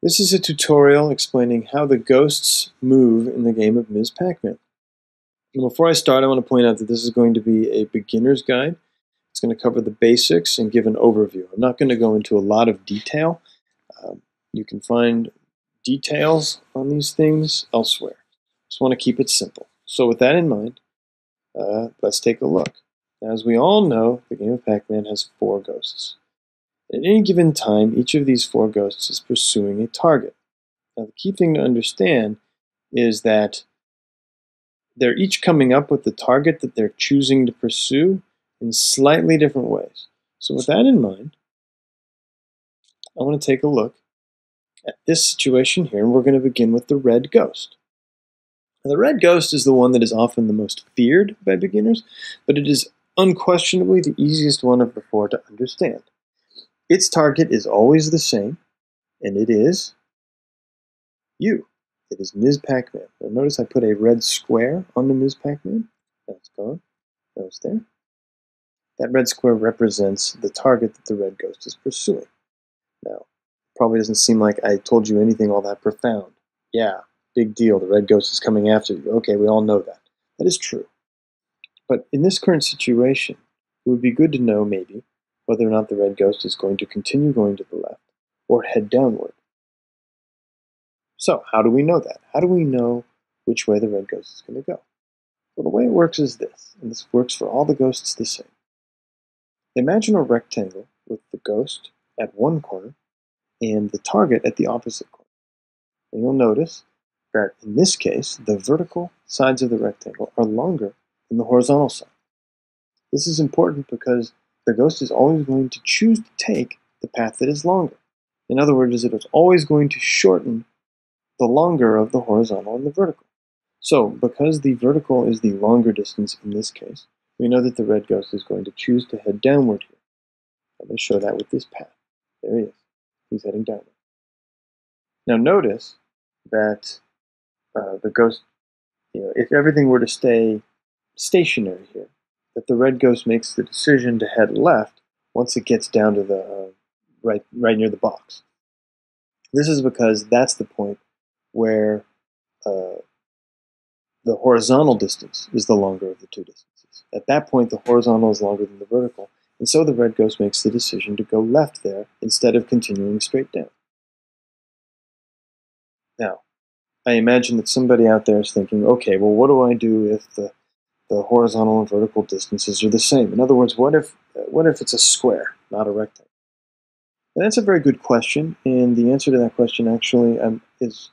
This is a tutorial explaining how the ghosts move in the game of Ms. Pac-Man. Before I start, I want to point out that this is going to be a beginner's guide. It's going to cover the basics and give an overview. I'm not going to go into a lot of detail. Um, you can find details on these things elsewhere. Just want to keep it simple. So with that in mind, uh, let's take a look. As we all know, the game of Pac-Man has four ghosts. At any given time, each of these four ghosts is pursuing a target. Now, the key thing to understand is that they're each coming up with the target that they're choosing to pursue in slightly different ways. So, with that in mind, I want to take a look at this situation here, and we're going to begin with the red ghost. Now, the red ghost is the one that is often the most feared by beginners, but it is unquestionably the easiest one of the four to understand. Its target is always the same, and it is you. It is Ms. Pac-Man. Now notice I put a red square on the Ms. Pac-Man. That's gone. That was there. That red square represents the target that the red ghost is pursuing. Now, probably doesn't seem like I told you anything all that profound. Yeah, big deal. The red ghost is coming after you. Okay, we all know that. That is true. But in this current situation, it would be good to know maybe whether or not the red ghost is going to continue going to the left or head downward. So, how do we know that? How do we know which way the red ghost is going to go? Well, the way it works is this, and this works for all the ghosts the same. Imagine a rectangle with the ghost at one corner and the target at the opposite corner. And you'll notice that in this case, the vertical sides of the rectangle are longer than the horizontal side. This is important because the ghost is always going to choose to take the path that is longer. In other words, it is always going to shorten the longer of the horizontal and the vertical. So, because the vertical is the longer distance in this case, we know that the red ghost is going to choose to head downward here. Let me show that with this path. There he is. He's heading downward. Now notice that uh, the ghost, you know, if everything were to stay stationary here, that the red ghost makes the decision to head left once it gets down to the uh, right right near the box. This is because that's the point where uh, the horizontal distance is the longer of the two distances. At that point, the horizontal is longer than the vertical, and so the red ghost makes the decision to go left there instead of continuing straight down. Now, I imagine that somebody out there is thinking, okay, well, what do I do if the the horizontal and vertical distances are the same. In other words, what if what if it's a square, not a rectangle? And that's a very good question, and the answer to that question actually um, is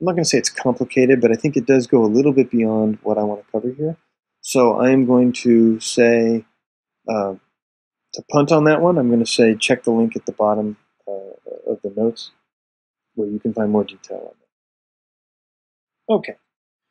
I'm not going to say it's complicated, but I think it does go a little bit beyond what I want to cover here. So I am going to say uh, to punt on that one. I'm going to say check the link at the bottom uh, of the notes where you can find more detail on that. Okay,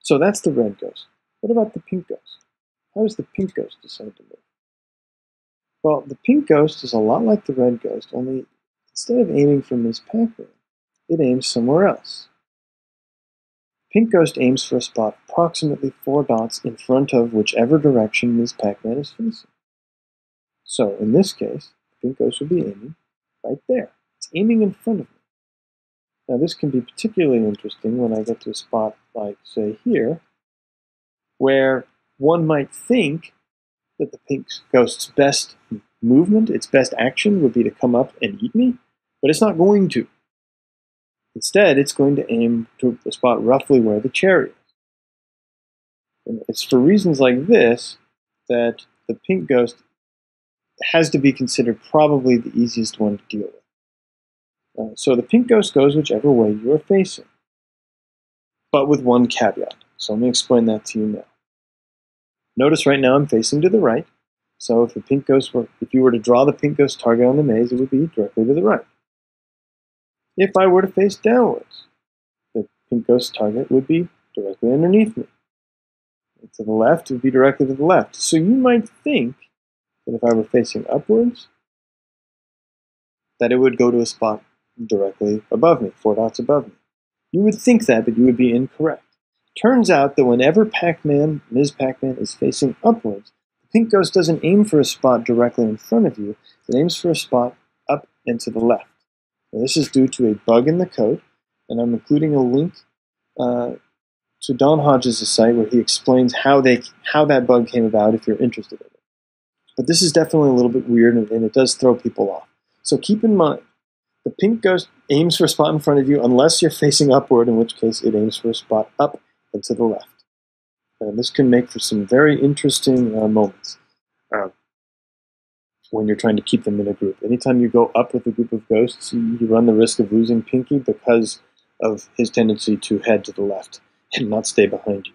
so that's the red ghost. What about the pink ghost? How does the pink ghost decide to move? Well, the pink ghost is a lot like the red ghost, only instead of aiming for Ms. Pac-Man, it aims somewhere else. Pink Ghost aims for a spot approximately four dots in front of whichever direction Ms. Pac-Man is facing. So, in this case, Pink Ghost would be aiming right there. It's aiming in front of me. Now, this can be particularly interesting when I get to a spot like, say, here, where one might think that the pink ghost's best movement, its best action would be to come up and eat me, but it's not going to. Instead, it's going to aim to a spot roughly where the cherry is. And it's for reasons like this that the pink ghost has to be considered probably the easiest one to deal with. Uh, so the pink ghost goes whichever way you are facing, but with one caveat. So let me explain that to you now. Notice right now I'm facing to the right. So if the pink ghost were, if you were to draw the pink ghost target on the maze, it would be directly to the right. If I were to face downwards, the pink ghost target would be directly underneath me. And to the left, it would be directly to the left. So you might think that if I were facing upwards, that it would go to a spot directly above me, four dots above me. You would think that, but you would be incorrect. Turns out that whenever Pac-Man, Ms. Pac-Man, is facing upwards, the pink ghost doesn't aim for a spot directly in front of you, it aims for a spot up and to the left. This is due to a bug in the code and I'm including a link uh, to Don Hodges' site where he explains how they how that bug came about if you're interested in it. But this is definitely a little bit weird and, and it does throw people off. So keep in mind, the pink ghost aims for a spot in front of you unless you're facing upward, in which case it aims for a spot up and to the left. And this can make for some very interesting uh, moments uh, when you're trying to keep them in a group. Anytime you go up with a group of ghosts, you run the risk of losing Pinky because of his tendency to head to the left and not stay behind you.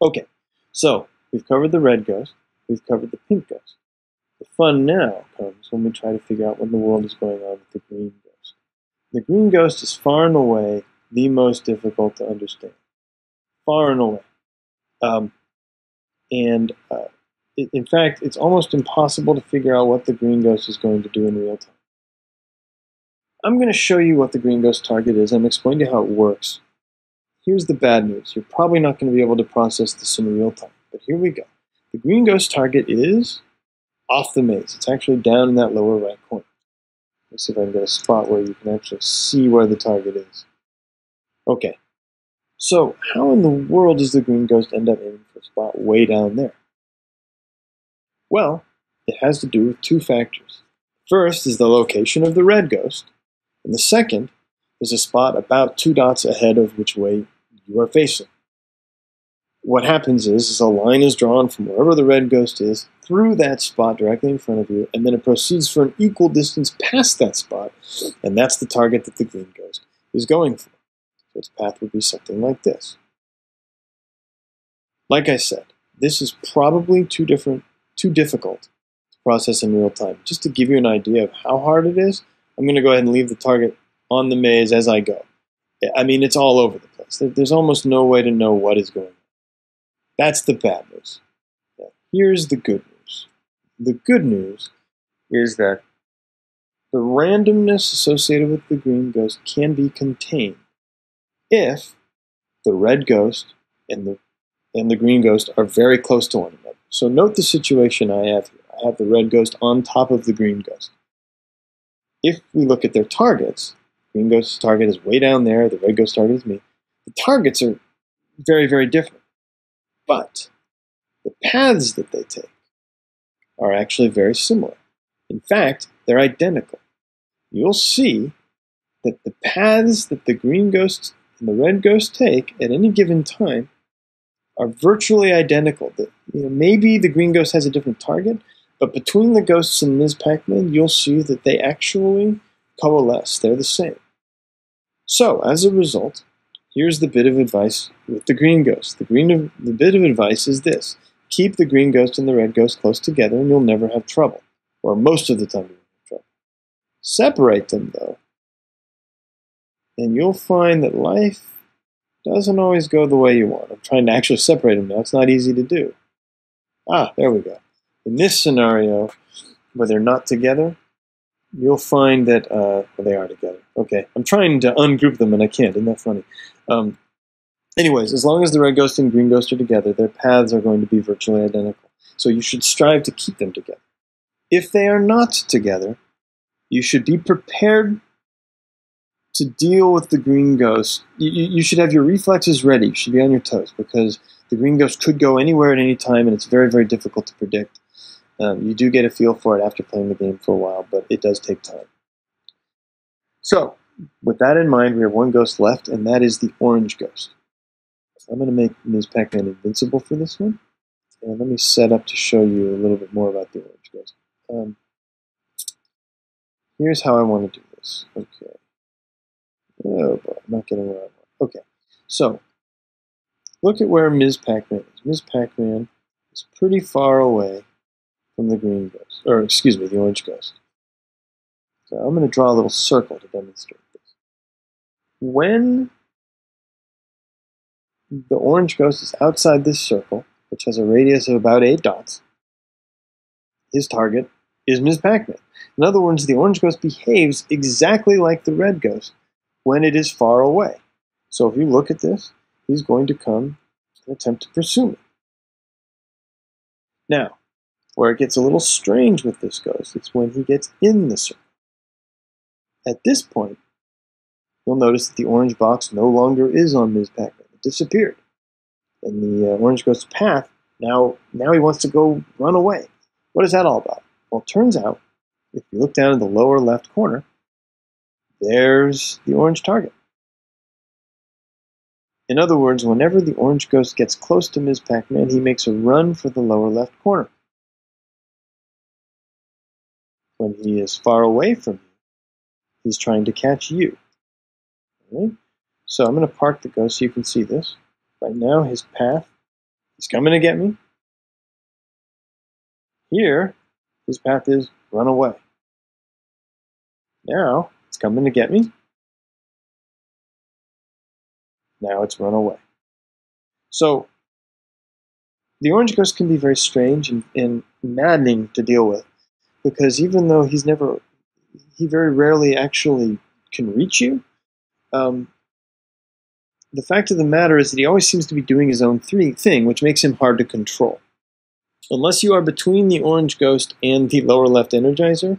Okay, so we've covered the red ghost, we've covered the pink ghost. The fun now comes when we try to figure out what in the world is going on with the green ghost. The green ghost is far and away the most difficult to understand. Far and away. Um, and uh, it, in fact, it's almost impossible to figure out what the green ghost is going to do in real time. I'm going to show you what the green ghost target is and explain to you how it works. Here's the bad news. You're probably not going to be able to process this in real time, but here we go. The green ghost target is off the maze. It's actually down in that lower right corner. Let's see if I can get a spot where you can actually see where the target is. Okay, so how in the world does the green ghost end up aiming for a spot way down there? Well, it has to do with two factors. First is the location of the red ghost, and the second is a spot about two dots ahead of which way you are facing. What happens is, is a line is drawn from wherever the red ghost is through that spot directly in front of you, and then it proceeds for an equal distance past that spot, and that's the target that the green ghost is going for. So its path would be something like this. Like I said, this is probably too different, too difficult to process in real time. Just to give you an idea of how hard it is, I'm going to go ahead and leave the target on the maze as I go. I mean, it's all over the place. There's almost no way to know what is going on. That's the bad news. Here's the good news. The good news is that the randomness associated with the green ghost can be contained if the red ghost and the and the green ghost are very close to one another. So note the situation I have here. I have the red ghost on top of the green ghost. If we look at their targets, Green Ghost's target is way down there. The Red Ghost target is me. The targets are very, very different. But the paths that they take are actually very similar. In fact, they're identical. You'll see that the paths that the Green Ghost and the Red Ghost take at any given time are virtually identical. That you know, maybe the Green Ghost has a different target, but between the ghosts and Ms. Pac-Man, you'll see that they actually coalesce. They're the same. So, as a result, here's the bit of advice with the green ghost. The, green, the bit of advice is this. Keep the green ghost and the red ghost close together and you'll never have trouble. Or most of the time you won't have trouble. Separate them, though, and you'll find that life doesn't always go the way you want. I'm trying to actually separate them now. It's not easy to do. Ah, there we go. In this scenario, where they're not together, you'll find that uh, they are together. Okay, I'm trying to ungroup them and I can't. Isn't that funny? Um, anyways, as long as the red ghost and green ghost are together, their paths are going to be virtually identical. So you should strive to keep them together. If they are not together, you should be prepared to deal with the green ghost. You, you should have your reflexes ready. You should be on your toes because the green ghost could go anywhere at any time, and it's very, very difficult to predict. Um, you do get a feel for it after playing the game for a while, but it does take time. So, with that in mind, we have one ghost left, and that is the orange ghost. I'm going to make Ms. Pac-Man invincible for this one. And let me set up to show you a little bit more about the orange ghost. Um, here's how I want to do this. Okay. Oh boy, I'm not getting where I want. Okay. So, look at where Ms. Pac-Man is. Ms. Pac-Man is pretty far away from the green ghost, or excuse me, the orange ghost. So I'm going to draw a little circle to demonstrate this. When the orange ghost is outside this circle, which has a radius of about 8 dots, his target is Ms. Pac-Man. In other words, the orange ghost behaves exactly like the red ghost when it is far away. So if you look at this, he's going to come and attempt to pursue me. Now, where it gets a little strange with this ghost, it's when he gets in the circle. At this point, you'll notice that the orange box no longer is on Ms. Pac-Man. It disappeared. And the uh, orange ghost's path, now, now he wants to go run away. What is that all about? Well, it turns out, if you look down in the lower left corner, there's the orange target. In other words, whenever the orange ghost gets close to Ms. Pac-Man, he makes a run for the lower left corner. When he is far away from you, he's trying to catch you. So I'm going to park the ghost so you can see this. Right now, his path, he's coming to get me. Here, his path is run away. Now, it's coming to get me. Now it's run away. So, the orange ghost can be very strange and, and maddening to deal with because even though he's never, he very rarely actually can reach you, um, the fact of the matter is that he always seems to be doing his own thing, which makes him hard to control. Unless you are between the orange ghost and the lower left energizer,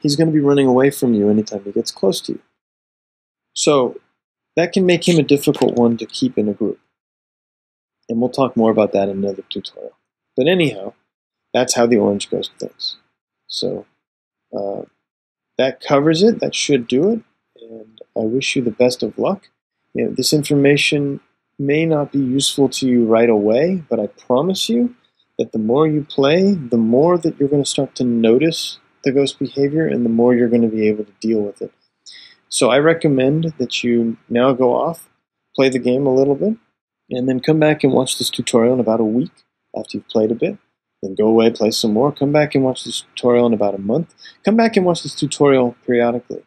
he's going to be running away from you anytime he gets close to you. So that can make him a difficult one to keep in a group. And we'll talk more about that in another tutorial. But anyhow, that's how the orange ghost thinks. So uh, that covers it. That should do it. And I wish you the best of luck. You know, this information may not be useful to you right away, but I promise you that the more you play, the more that you're going to start to notice the ghost behavior and the more you're going to be able to deal with it. So I recommend that you now go off, play the game a little bit, and then come back and watch this tutorial in about a week after you've played a bit. Then go away, play some more, come back and watch this tutorial in about a month. Come back and watch this tutorial periodically.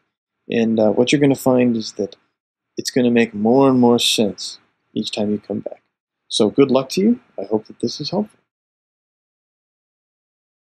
And uh, what you're going to find is that it's going to make more and more sense each time you come back. So good luck to you. I hope that this is helpful.